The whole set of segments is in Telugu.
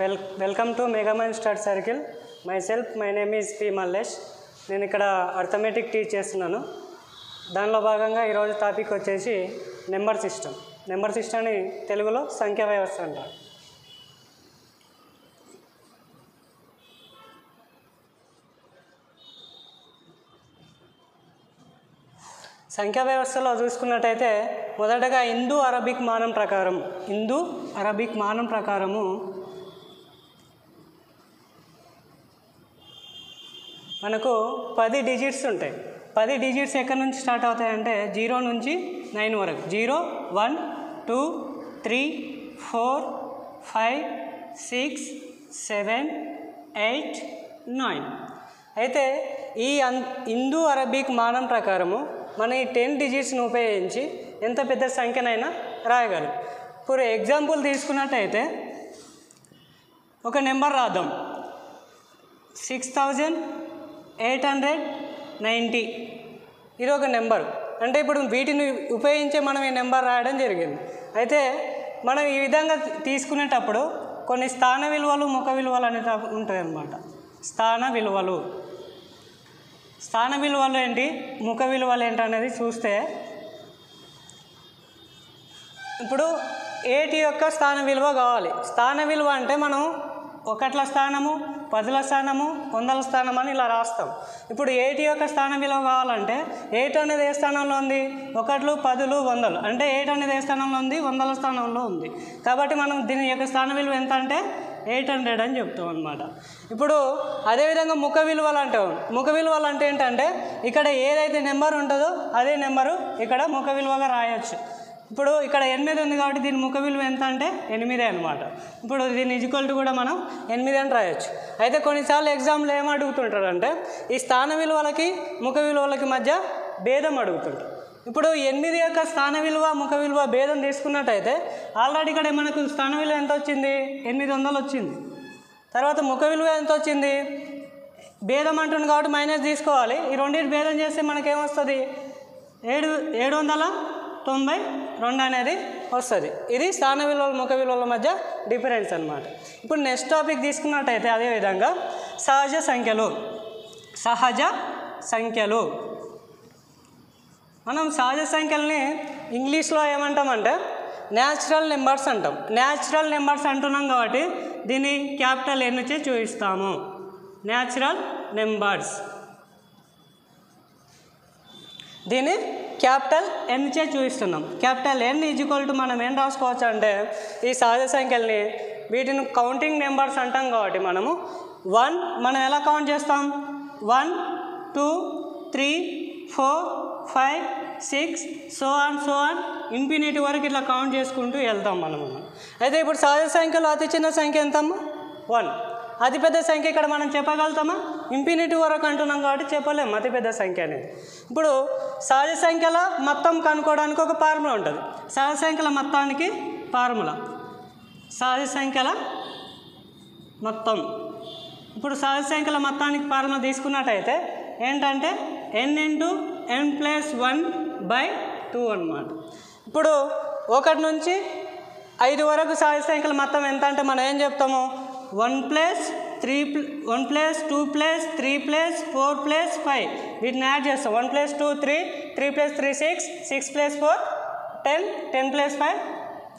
Well welcome to Megamine star circle. Myself my name is P Mallesh నేను ఇక్కడ అర్థమెటిక్ టీచ్ చేస్తున్నాను. దానిలో భాగంగా ఈరోజు టాపిక్ వచ్చేసి నెంబర్ సిస్టమ్. నెంబర్ సిస్టమ్ని తెలుగులో సంఖ్యా వ్యవస్థ అంటారు. సంఖ్యా వ్యవస్థలో చూసుకున్నట్టయితే మొదటగా హిందూ అరబిక్ మానం ప్రకారం హిందూ అరబిక్ మానం ప్రకారము మనకు పది డిజిట్స్ ఉంటాయి. పది డిజిట్స్ ఎక్కడి నుంచి స్టార్ట్ అవుతాయంటే జీరో నుంచి నైన్ వరకు. Zero one two three four five six seven eight nine. అయితే ఈ అన్ హిందూ అరబిక్ మానం ప్రకారము మన ఈ టెన్ డిజిట్స్ని ఉపయోగించి ఎంత పెద్ద సంఖ్యనైనా రాయగలం. ఇప్పుడు ఎగ్జాంపుల్ తీసుకున్నట్టయితే ఒక నెంబర్ రాద్దాం. Six thousand eight hundred ninety. ఇది ఒక నెంబర్. అంటే ఇప్పుడు వీటిని ఉపయోగించే మనం ఈ నెంబర్ రాయడం జరిగింది. అయితే మనం ఈ విధంగా తీసుకునేటప్పుడు కొన్ని స్థాన విలువలు ముఖ విలువలు అనేవి ఉంటాయి అన్నమాట స్థాన విలువలు. స్థాన విలువలు ఏంటి? ముఖ విలువలు ఏంటి అనేది చూస్తే ఇప్పుడు ఏటి యొక్క స్థాన విలువ కావాలి. స్థాన విలువ అంటే మనం ఒకట్ల స్థానము పదుల స్థానము వందల స్థానం అని ఇలా రాస్తాం. ఇప్పుడు ఏటి యొక్క స్థాన విలువ కావాలంటే ఏటి అనేది ఏ స్థానంలో ఉంది? ఒకట్లు పదులు వందలు. అంటే ఏటి అనేది ఏ స్థానంలో ఉంది? వందల స్థానంలో ఉంది. కాబట్టి మనం దీని యొక్క స్థాన విలువ ఎంత అంటే ఎయిట్ హండ్రెడ్ అని చెప్తాం అనమాట ఇప్పుడు అదేవిధంగా ముఖ విలువలు అంటాం. ముఖ విలువలు అంటే ఏంటంటే ఇక్కడ ఏదైతే నెంబర్ ఉంటుందో అదే నెంబరు ఇక్కడ ముఖ విలువగా రాయొచ్చు. ఇప్పుడు ఇక్కడ ఎనిమిది ఉంది కాబట్టి దీని ముఖ విలువ ఎంత అంటే ఎనిమిదే అనమాట ఇప్పుడు దీని ఈక్వల్ టు కూడా మనం ఎనిమిది అని రాయొచ్చు. అయితే కొన్నిసార్లు ఎగ్జామ్లో ఏం అడుగుతుంటారంటే ఈ స్థాన విలువలకి ముఖ విలువలకి మధ్య భేదం అడుగుతుంటారు. ఇప్పుడు ఎనిమిది యొక్క స్థాన విలువ ముఖ విలువ భేదం తీసుకున్నట్టయితే ఆల్రెడీ ఇక్కడ మనకు స్థాన విలువ ఎంత వచ్చింది? ఎనిమిది వందలు వచ్చింది. తర్వాత ముఖ విలువ ఎంత వచ్చింది? భేదం అంటుంది కాబట్టి మైనస్ తీసుకోవాలి. ఈ రెండింటి భేదం చేస్తే మనకేమొస్తుంది? ఏడు ఏడు వందల? తొంభై రెండు అనేది వస్తుంది. ఇది స్థాన విలువల ముఖ విలువల మధ్య డిఫరెన్స్ అనమాట ఇప్పుడు నెక్స్ట్ టాపిక్ తీసుకున్నట్టయితే అదేవిధంగా సహజ సంఖ్యలు. సహజ సంఖ్యలు. మనం సహజ సంఖ్యల్ని ఇంగ్లీష్లో ఏమంటామంటే న్యాచురల్ నెంబర్స్ అంటాం. న్యాచురల్ నెంబర్స్ అంటున్నాం కాబట్టి దీన్ని క్యాపిటల్ ఎన్ నుంచి చూపిస్తాము. న్యాచురల్ నెంబర్స్ దీన్ని క్యాపిటల్ ఎన్ చే చూపిస్తున్నాం. క్యాపిటల్ ఎన్ ఈజ్వల్ టు మనం ఏం రాసుకోవచ్చు అంటే ఈ సహజ సంఖ్యల్ని వీటిని కౌంటింగ్ నెంబర్స్ అంటాం కాబట్టి మనము వన్ మనం ఎలా కౌంట్ చేస్తాం? One two three four five six so on so on infinity వరకు ఇట్లా కౌంట్ చేసుకుంటూ వెళ్తాం మనము. అయితే ఇప్పుడు సహజ సంఖ్యలో అతి చిన్న సంఖ్య ఎంతమ్మా? వన్ అతిపెద్ద సంఖ్య ఇక్కడ మనం చెప్పగలుగుతామా? ఇంఫినిటీ వరకు అంటున్నాం కాబట్టి చెప్పలేము అతిపెద్ద సంఖ్య అనేది. ఇప్పుడు సహజ సంఖ్యల మొత్తం కనుక్కోవడానికి ఒక ఫార్ములా ఉంటుంది. సహజ సంఖ్యల మొత్తానికి ఫార్ములా. సహజ సంఖ్యల మొత్తం. ఇప్పుడు సహజ సంఖ్యల మొత్తానికి ఫార్ములా తీసుకున్నట్టయితే ఏంటంటే N into N plus one by two అనమాట ఇప్పుడు ఒకటి నుంచి ఐదు వరకు సహజ సంఖ్యల మొత్తం ఎంత అంటే మనం ఏం చెప్తాము? One plus three one plus two plus three plus four plus five వీటిని యాడ్ చేస్తాం. One plus two three three plus three six six plus four ten ten plus five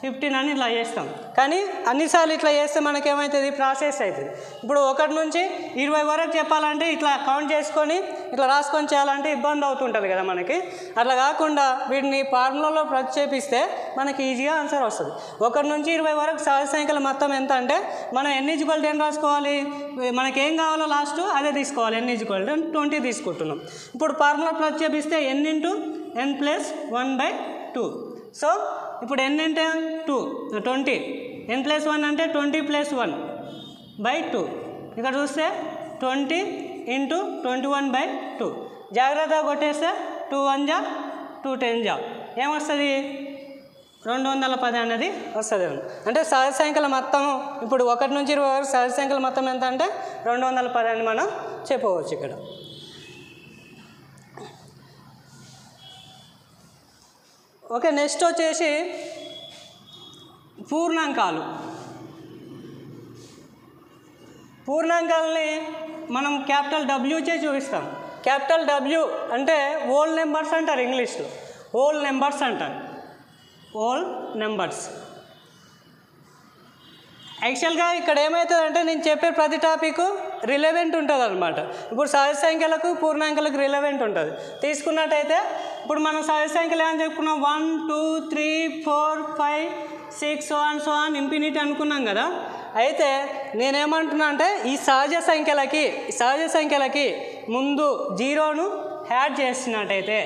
fifteen అని ఇట్లా చేస్తాం. కానీ అన్నిసార్లు ఇట్లా చేస్తే మనకేమవుతుంది ప్రాసెస్ అవుతుంది ఇప్పుడు ఒకటి నుంచి ఇరవై వరకు చెప్పాలంటే ఇట్లా కౌంట్ చేసుకొని ఇట్లా రాసుకొని చేయాలంటే ఇబ్బంది అవుతుంటుంది కదా మనకి. అట్లా కాకుండా వీటిని ఫార్ములాలో ప్రతిక్షేపిస్తే మనకి ఈజీగా ఆన్సర్ వస్తుంది. ఒకటి నుంచి ఇరవై వరకు సహజ సంఖ్యల మొత్తం ఎంత అంటే మనం ఎన్ని ఈజ్వల్ టెన్ రాసుకోవాలి. మనకి ఏం కావాలో లాస్ట్ అదే తీసుకోవాలి. ఎన్ని ఈజ్వల్ టెన్ ట్వంటీ తీసుకుంటున్నాం. ఇప్పుడు ఫార్ములా ప్రతిక్షేపిస్తే N into N plus one by two so ఇప్పుడు ఎన్ అంటే two twenty N plus one అంటే twenty plus one by two ఇక్కడ చూస్తే twenty into twenty one by two జాగ్రత్తగా కొట్టేస్తే టూ వన్ జా టూ టెన్ జా. ఏమొస్తుంది? రెండు వందల పది అనేది వస్తుంది. అంటే సహజ సంఖ్యల మొత్తం ఇప్పుడు ఒకటి నుంచి ఇరవై వరకు సహజ సంఖ్యల మొత్తం ఎంత అంటే రెండు వందల పది అని మనం చెప్పవచ్చు ఇక్కడ. ఓకే నెక్స్ట్ వచ్చేసి పూర్ణాంకాలు. పూర్ణాంకాలని మనం క్యాపిటల్ డబ్ల్యూచే చూపిస్తాం. క్యాపిటల్ డబ్ల్యూ అంటే ఓల్డ్ నెంబర్స్ అంటారు ఇంగ్లీష్లో. ఓల్డ్ నెంబర్స్ అంటారు. ఓల్డ్ నెంబర్స్ యాక్చువల్గా ఇక్కడ ఏమవుతుందంటే నేను చెప్పే ప్రతి టాపిక్ రిలవెంట్ ఉంటుంది అనమాట ఇప్పుడు సహజ సంఖ్యలకు పూర్ణాంకాలకు రిలవెంట్ ఉంటుంది. తీసుకున్నట్టయితే ఇప్పుడు మనం సహజ సంఖ్యలు ఏమని చెప్పుకున్నాం? One two three four five six one so on infinity అనుకున్నాం కదా. అయితే నేనేమంటున్నా అంటే ఈ సహజ సంఖ్యలకి సహజ సంఖ్యలకి ముందు జీరోను యాడ్ చేసినట్టయితే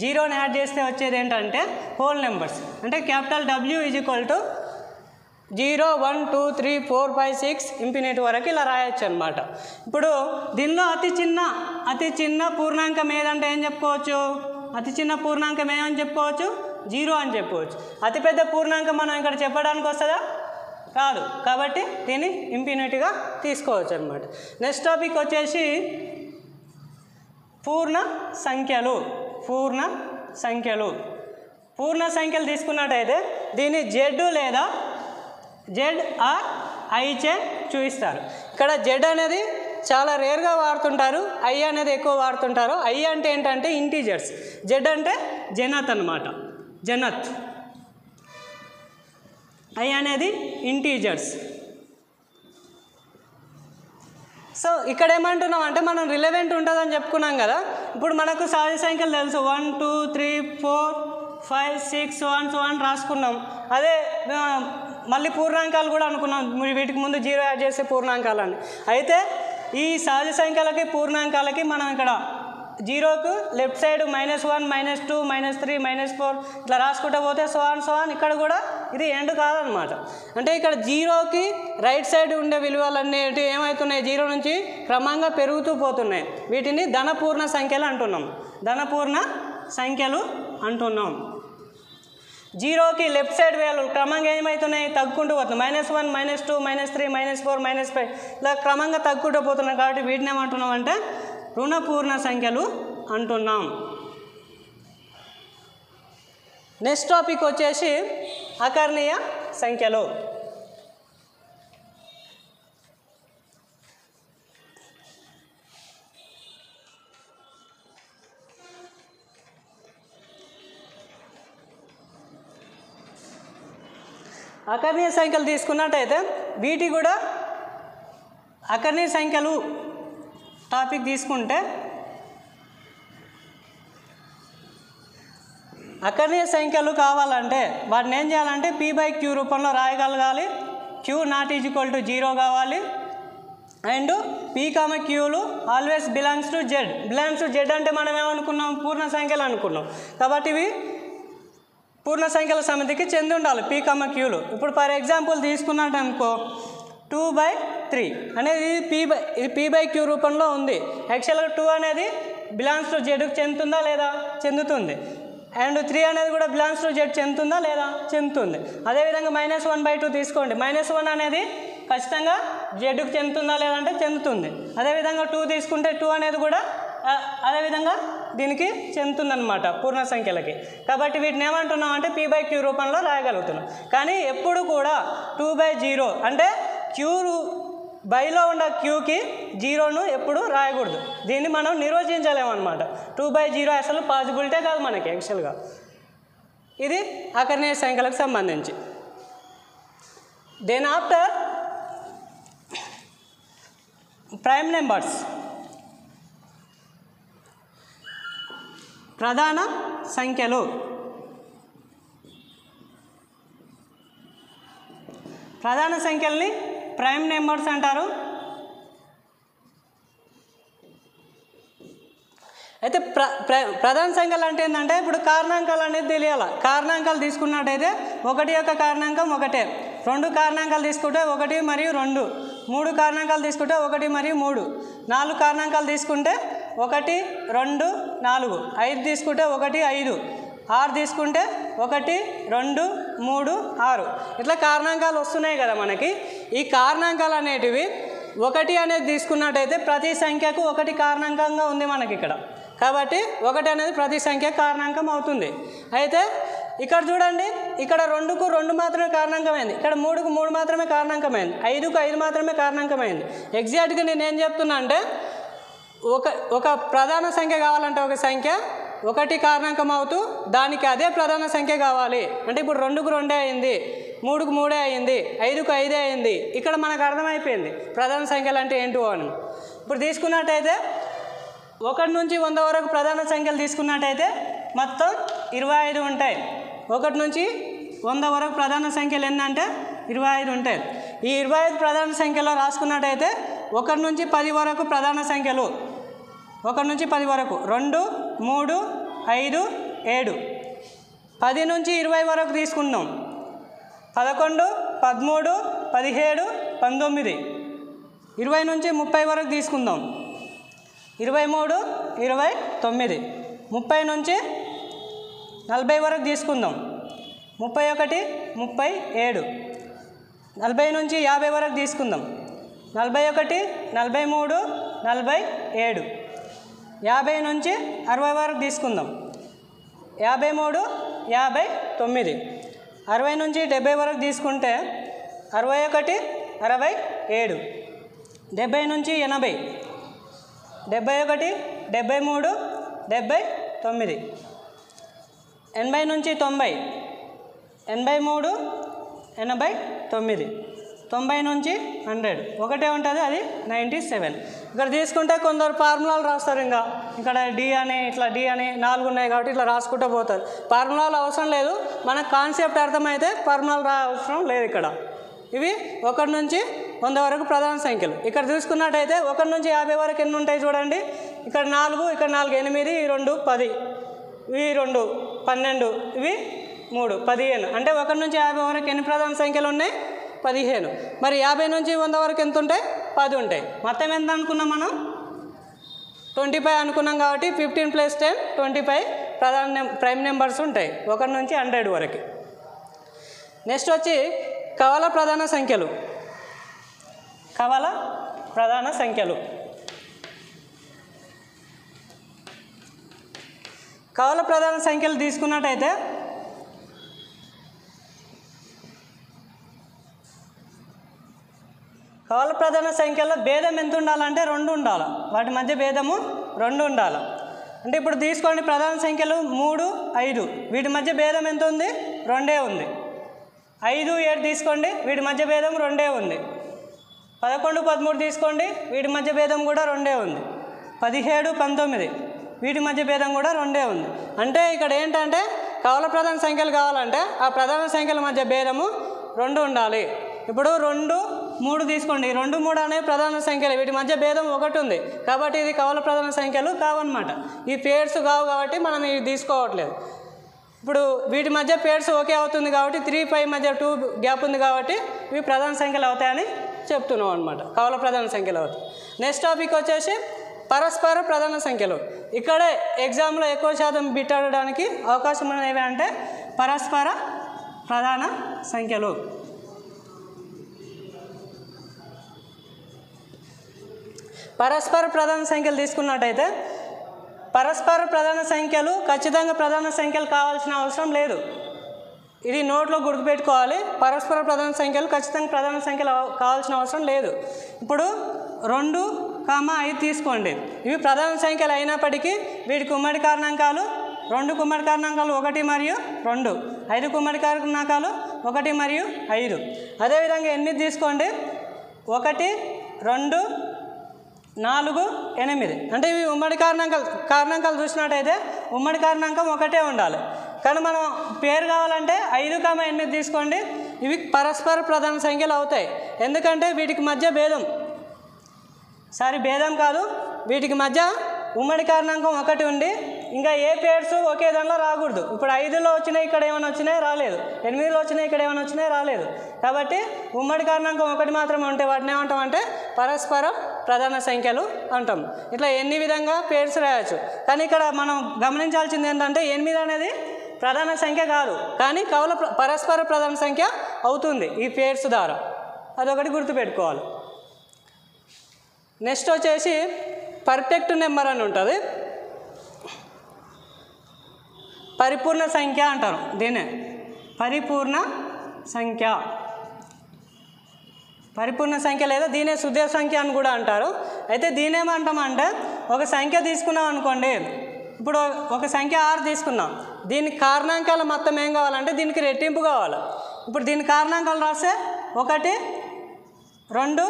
జీరోని యాడ్ చేస్తే వచ్చేది ఏంటంటే హోల్ నెంబర్స్ అంటే capital W is equal to zero one two three four five six infinity వరకు ఇలా రాయొచ్చు అనమాట ఇప్పుడు దీనిలో అతి చిన్న అతి చిన్న పూర్ణాంకం ఏదంటే ఏం చెప్పుకోవచ్చు? అతి చిన్న పూర్ణాంకం ఏమని చెప్పుకోవచ్చు? జీరో అని చెప్పుకోవచ్చు. అతిపెద్ద పూర్ణాంకం మనం ఇక్కడ చెప్పడానికి వస్తుందా? కాదు. కాబట్టి దీన్ని ఇన్ఫినిటీగా తీసుకోవచ్చు అనమాట నెక్స్ట్ టాపిక్ వచ్చేసి పూర్ణ సంఖ్యలు. పూర్ణ సంఖ్యలు. పూర్ణ సంఖ్యలు తీసుకున్నట్టయితే దీన్ని జెడ్ లేదా జెడ్ ఆర్ ఐచే చూపిస్తారు. ఇక్కడ జెడ్ అనేది చాలా రేర్గా వాడుతుంటారు ఐ అనేది ఎక్కువ వాడుతుంటారు. ఐ అంటే ఏంటంటే ఇంటీజర్స్. జెడ్ అంటే జనత్ అనమాట జనత్. ఐ అనేది ఇంటీజర్స్. సో ఇక్కడ ఏమంటున్నాం అంటే మనం రిలవెంట్ ఉంటుందని చెప్పుకున్నాం కదా. ఇప్పుడు మనకు సహజ సంఖ్యలు తెలుసు. One two three four five six one so on రాసుకున్నాం. అదే మళ్ళీ పూర్ణాంకాలు కూడా అనుకున్నాం. వీటికి ముందు జీరో యాడ్ చేసే పూర్ణాంకాలని. అయితే ఈ సహజ సంఖ్యలకి పూర్ణాంకాలకి మనం ఇక్కడ జీరోకు left side minus one minus two minus three minus four ఇట్లా రాసుకుంటూ పోతే సోన్ సోన్ ఇక్కడ కూడా ఇది ఎండ్ కాదనమాట. అంటే ఇక్కడ జీరోకి రైట్ సైడ్ ఉండే విలువలు అనేవి ఏమవుతున్నాయి జీరో నుంచి క్రమంగా పెరుగుతూ పోతున్నాయి. వీటిని ధనపూర్ణ సంఖ్యలు అంటున్నాం. ధనపూర్ణ సంఖ్యలు అంటున్నాం. జీరోకి లెఫ్ట్ సైడ్ వేలు క్రమంగా ఏమవుతున్నాయి తగ్గుకుంటూ పోతున్నాయి. Minus one minus two minus three minus four minus five. ఇలా క్రమంగా తగ్గుకుంటూ పోతున్నాయి కాబట్టి వీటిని ఏమంటున్నాం అంటే రుణపూర్ణ సంఖ్యలు అంటున్నాం. నెక్స్ట్ టాపిక్ వచ్చేసి అకర్ణీయ సంఖ్యలు. అకర్ణీయ సంఖ్యలు తీసుకున్నట్టయితే వీటి కూడా అకర్ణీయ సంఖ్యలు టాపిక్ తీసుకుంటే అకర్ణీయ సంఖ్యలు కావాలంటే వాటిని ఏం చేయాలంటే పీ బై క్యూ రూపంలో రాయగలగాలి. Q not is equal to zero కావాలి. And P comma క్యూలు always belongs to Z belongs to Z అంటే మనం ఏమనుకున్నాం? పూర్ణ సంఖ్యలు అనుకున్నాం. కాబట్టి ఇవి పూర్ణ సంఖ్యల సమితికి చెంది ఉండాలి. పీ కమ్మ క్యూలు ఇప్పుడు ఫర్ ఎగ్జాంపుల్ తీసుకున్నట్టు అనుకో టూ బై త్రీ అనేది ఇది పీ బై ఇది పీ బై క్యూ రూపంలో ఉంది. యాక్చువల్గా టూ అనేది బిలాన్స్ టు జెడ్కు చెందుతుందా లేదా? చెందుతుంది. అండ్ త్రీ అనేది కూడా బిలాన్స్ టు జెడ్ చెందుతుందా లేదా? చెందుతుంది. అదేవిధంగా మైనస్ వన్ బై టూ తీసుకోండి. మైనస్ వన్ అనేది ఖచ్చితంగా జెడ్కు చెందుతుందా లేదంటే చెందుతుంది. అదేవిధంగా టూ తీసుకుంటే టూ అనేది కూడా అదేవిధంగా దీనికి చెందుతుందన్నమాట పూర్ణ సంఖ్యలకి. కాబట్టి వీటిని ఏమంటున్నాం అంటే పీ బై క్యూ రూపంలో రాయగలుగుతున్నాం. కానీ ఎప్పుడు కూడా టూ బై జీరో అంటే క్యూ బైలో ఉన్న క్యూకి జీరోను ఎప్పుడు రాయకూడదు. దీన్ని మనం నిర్వచించలేమన్నమాట. టూ బై జీరో అసలు పాసిబిలిటీ కాదు మనకి యాక్చువల్గా ఇది అకర్ణీయ సంఖ్యలకు సంబంధించి. దెన్ ఆఫ్టర్ ప్రైమ్ నెంబర్స్ ప్రధాన సంఖ్యలు. ప్రధాన సంఖ్యల్ని ప్రైమ్ నెంబర్స్ అంటారు. అయితే ప్ర ప్ర ప్రధాన సంఖ్యలు అంటే ఏంటంటే ఇప్పుడు కారణాంకాలు అనేది తెలియాలి? కారణాంకాలు తీసుకున్నట్టయితే ఒకటి యొక్క కారణాంకం ఒకటే. రెండు కారణాంకాలు తీసుకుంటే ఒకటి మరియు రెండు. మూడు కారణాంకాలు తీసుకుంటే ఒకటి మరియు మూడు. నాలుగు కారణాంకాలు తీసుకుంటే ఒకటి రెండు నాలుగు. ఐదు తీసుకుంటే ఒకటి ఐదు. ఆరు తీసుకుంటే ఒకటి రెండు మూడు ఆరు. ఇట్లా కారణాంకాలు వస్తున్నాయి కదా మనకి. ఈ కారణాంకాలు అనేటివి ఒకటి అనేది తీసుకున్నట్టయితే ప్రతి సంఖ్యకు ఒకటి కారణాంకంగా ఉంది మనకి ఇక్కడ. కాబట్టి ఒకటి అనేది ప్రతి సంఖ్య కారణాంకం అవుతుంది. అయితే ఇక్కడ చూడండి ఇక్కడ రెండుకు రెండు మాత్రమే కారణాంకమైంది. ఇక్కడ మూడుకు మూడు మాత్రమే కారణాంకమైంది. ఐదుకు ఐదు మాత్రమే కారణాంకమైంది. ఎగ్జాక్ట్గా నేను ఏం చెప్తున్నా అంటే ఒక ఒక ప్రధాన సంఖ్య కావాలంటే ఒక సంఖ్య ఒకటి కారణాంకం అవుతూ దానికి అదే ప్రధాన సంఖ్య కావాలి. అంటే ఇప్పుడు రెండుకు రెండే అయింది మూడుకు మూడే అయింది ఐదుకు ఐదే అయింది. ఇక్కడ మనకు అర్థమైపోయింది ప్రధాన సంఖ్యలు అంటే ఏంటో అని. ఇప్పుడు తీసుకున్నట్టయితే ఒకటి నుంచి వంద వరకు ప్రధాన సంఖ్యలు తీసుకున్నట్టయితే మొత్తం ఇరవై ఐదు ఉంటాయి. ఒకటి నుంచి వంద వరకు ప్రధాన సంఖ్యలు ఎన్ని అంటే ఇరవై ఐదు ఉంటాయి. ఈ ఇరవై ఐదు ప్రధాన సంఖ్యలో రాసుకున్నట్టయితే ఒకటి నుంచి పది వరకు ప్రధాన సంఖ్యలు. ఒకటి నుంచి పది వరకు. రెండు మూడు ఐదు ఏడు. పది నుంచి ఇరవై వరకు తీసుకుందాం పదకొండు పదమూడు పదిహేడు పంతొమ్మిది. ఇరవై నుంచి ముప్పై వరకు తీసుకుందాం. ఇరవై మూడు ఇరవై తొమ్మిది. ముప్పై నుంచి నలభై వరకు తీసుకుందాం. ముప్పై ఒకటి ముప్పై ఏడు. నలభై నుంచి యాభై వరకు తీసుకుందాం. నలభై ఒకటి నలభై మూడు నలభై ఏడు. యాభై నుంచి అరవై వరకు తీసుకుందాం. యాభై మూడు యాభై తొమ్మిది. అరవై నుంచి డెబ్బై వరకు తీసుకుంటే అరవై ఒకటి అరవై ఏడు. డెబ్బై నుంచి ఎనభై. డెబ్బై ఒకటి డెబ్బై మూడు డెబ్బై తొమ్మిది. ఎనభై నుంచి తొంభై. ఎనభై మూడు ఎనభై తొమ్మిది. తొంభై నుంచి హండ్రెడ్. ఒకటే ఉంటుంది అది నైంటీ సెవెన్. ఇక్కడ తీసుకుంటే కొందరు ఫార్ములాలు రాస్తారు ఇంకా. ఇక్కడ డి అని ఇట్లా డి అని నాలుగు ఉన్నాయి కాబట్టి ఇట్లా రాసుకుంటూ పోతారు. ఫార్ములాలు అవసరం లేదు. మన కాన్సెప్ట్ అర్థమైతే ఫార్ములాలు రా అవసరం లేదు ఇక్కడ. ఇవి ఒకటి నుంచి వంద వరకు ప్రధాన సంఖ్యలు. ఇక్కడ చూసుకున్నట్టయితే ఒకటి నుంచి యాభై వరకు ఎన్ని ఉంటాయి చూడండి. ఇక్కడ నాలుగు ఇక్కడ నాలుగు ఎనిమిది ఈ రెండు పది. ఇవి రెండు పన్నెండు ఇవి మూడు పదిహేను. అంటే ఒకటి నుంచి యాభై వరకు ఎన్ని ప్రధాన సంఖ్యలు ఉన్నాయి? పదిహేను. మరి యాభై నుంచి వంద వరకు ఎంత ఉంటాయి పది ఉంటాయి. మొత్తం ఎంత అనుకున్నాం మనం? ట్వంటీ ఫైవ్ అనుకున్నాం కాబట్టి fifteen plus ten twenty five ప్రధాన ప్రైమ్ నెంబర్స్ ఉంటాయి. ఒకటి నుంచి హండ్రెడ్ వరకు. నెక్స్ట్ వచ్చి కవల ప్రధాన సంఖ్యలు. కవల ప్రధాన సంఖ్యలు. కవల ప్రధాన సంఖ్యలు తీసుకున్నట్టయితే కవల ప్రధాన సంఖ్యలో భేదం ఎంత ఉండాలంటే రెండు ఉండాలి. వాటి మధ్య భేదము రెండు ఉండాలి. అంటే ఇప్పుడు తీసుకోండి ప్రధాన సంఖ్యలు మూడు ఐదు. వీటి మధ్య భేదం ఎంత ఉంది? రెండే ఉంది. ఐదు ఏడు తీసుకోండి. వీటి మధ్య భేదం రెండే ఉంది. పదకొండు పదమూడు తీసుకోండి. వీటి మధ్య భేదం కూడా రెండే ఉంది. పదిహేడు పంతొమ్మిది. వీటి మధ్య భేదం కూడా రెండే ఉంది. అంటే ఇక్కడ ఏంటంటే కవల ప్రధాన సంఖ్యలు కావాలంటే ఆ ప్రధాన సంఖ్యల మధ్య భేదము రెండు ఉండాలి. ఇప్పుడు రెండు మూడు తీసుకోండి. రెండు మూడు అనేవి ప్రధాన సంఖ్యలు. వీటి మధ్య భేదం ఒకటి ఉంది. కాబట్టి ఇది కవల ప్రధాన సంఖ్యలు కావన్నమాట. ఈ పేర్స్ కావు కాబట్టి మనం ఇవి తీసుకోవట్లేదు. ఇప్పుడు వీటి మధ్య పేర్స్ ఓకే అవుతుంది కాబట్టి త్రీ ఫైవ్ మధ్య టూ గ్యాప్ ఉంది కాబట్టి ఇవి ప్రధాన సంఖ్యలు అవుతాయని చెప్తున్నాం అనమాట కవల ప్రధాన సంఖ్యలు అవుతాయి. నెక్స్ట్ టాపిక్ వచ్చేసి పరస్పర ప్రధాన సంఖ్యలు. ఇక్కడే ఎగ్జామ్లో ఎక్కువ శాతం బిట్ అవకాశం ఉన్నవి అంటే పరస్పర ప్రధాన సంఖ్యలు. పరస్పర ప్రధాన సంఖ్యలు తీసుకున్నట్టయితే పరస్పర ప్రధాన సంఖ్యలు ఖచ్చితంగా ప్రధాన సంఖ్యలు కావాల్సిన అవసరం లేదు. ఇది నోట్లో గుర్తుపెట్టుకోవాలి పరస్పర ప్రధాన సంఖ్యలు ఖచ్చితంగా ప్రధాన సంఖ్యలు కావాల్సిన అవసరం లేదు. ఇప్పుడు రెండు కామ ఐదు తీసుకోండి. ఇవి ప్రధాన సంఖ్యలు అయినప్పటికీ వీటి కుమ్మడి కారణాంకాలు రెండు కుమ్మడి కారణాంకాలు ఒకటి మరియు రెండు. ఐదు కుమ్మడి కారణాంకాలు ఒకటి మరియు ఐదు. అదేవిధంగా ఎనిమిది తీసుకోండి. ఒకటి రెండు నాలుగు ఎనిమిది. అంటే ఇవి ఉమ్మడి కారణాంకాలు. కారణాంకాలు చూసినట్టయితే ఉమ్మడి కారణాంకం ఒకటే ఉండాలి. కానీ మనం పేరు కావాలంటే ఐదు కామ ఎనిమిది తీసుకోండి. ఇవి పరస్పర ప్రధాన సంఖ్యలు అవుతాయి. ఎందుకంటే వీటికి మధ్య భేదం. సారీ భేదం కాదు. వీటికి మధ్య ఉమ్మడి కారణాంకం ఒకటి ఉండి ఇంకా ఏ పేర్స్ ఒకే దానిలో రాకూడదు. ఇప్పుడు ఐదులో వచ్చినాయి ఇక్కడ ఏమైనా వచ్చినాయి రాలేదు. ఎనిమిదిలో వచ్చినాయి ఇక్కడ ఏమైనా వచ్చినాయి రాలేదు. కాబట్టి ఉమ్మడి కారణాంకం ఒకటి మాత్రమే ఉంటే వాటిని ఏమంటామంటే పరస్పరం ప్రధాన సంఖ్యలు అంటాం. ఇట్లా ఎన్ని విధంగా పేర్స్ రాయొచ్చు. కానీ ఇక్కడ మనం గమనించాల్సింది ఏంటంటే ఎనిమిది అనేది ప్రధాన సంఖ్య కాదు. కానీ కవల పరస్పర ప్రధాన సంఖ్య అవుతుంది ఈ పేర్స్ ద్వారా. అదొకటి గుర్తుపెట్టుకోవాలి. నెక్స్ట్ వచ్చేసి పర్ఫెక్ట్ నెంబర్ అని ఉంటుంది. పరిపూర్ణ సంఖ్య అంటారు దీన్నే. పరిపూర్ణ సంఖ్య. పరిపూర్ణ సంఖ్య లేదా దీనే శుద్ధ సంఖ్య అని కూడా అంటారు. అయితే దీనేమంటామంటే ఒక సంఖ్య తీసుకున్నాం అనుకోండి ఇప్పుడు ఒక సంఖ్య ఆరు తీసుకున్నాం. దీని కారణాంకాలు మొత్తం ఏం కావాలంటే దీనికి రెట్టింపు కావాలి. ఇప్పుడు దీని కారణాంకాలు రాస్తే ఒకటి రెండు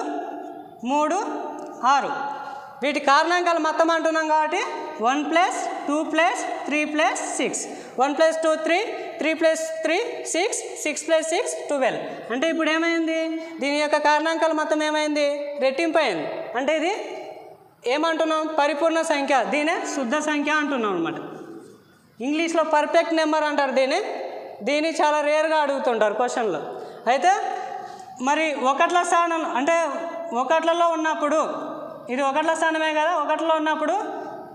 మూడు ఆరు. వీటి కారణాంకాలు మొత్తం అంటున్నాం కాబట్టి one plus two plus three plus six. One plus two three three plus three six six plus six twelve. అంటే ఇప్పుడు ఏమైంది? దీని యొక్క కారణాంకాలు మొత్తం ఏమైంది? రెట్టింపు అయింది అంటే ఇది ఏమంటున్నాం? పరిపూర్ణ సంఖ్య. దీనే శుద్ధ సంఖ్య అంటున్నాం అనమాట ఇంగ్లీష్లో పర్ఫెక్ట్ నెంబర్ అంటారు దీన్ని. దీన్ని చాలా రేర్గా అడుగుతుంటారు క్వశ్చన్లో. అయితే మరి ఒకట్ల స్థానం అంటే ఒకట్లలో ఉన్నప్పుడు ఇది ఒకట్ల స్థానమే కదా? ఒకట్లో ఉన్నప్పుడు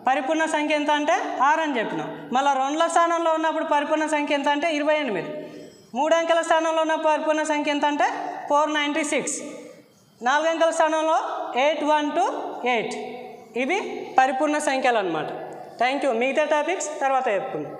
పరిపూర్ణ సంఖ్య ఎంత అంటే ఆరు అని చెప్పినాం. మళ్ళీ రెండుల స్థానంలో ఉన్నప్పుడు పరిపూర్ణ సంఖ్య ఎంత అంటే ఇరవై ఎనిమిది. మూడు అంకెల స్థానంలో ఉన్న పరిపూర్ణ సంఖ్య ఎంత అంటే ఫోర్ నైంటీ సిక్స్. నాలుగు అంకెల స్థానంలో ఎయిట్ వన్ టు ఎయిట్. ఇవి పరిపూర్ణ సంఖ్యలు అనమాట థ్యాంక్ యూ. మిగతా టాపిక్స్ తర్వాత చెప్పుకుందాం.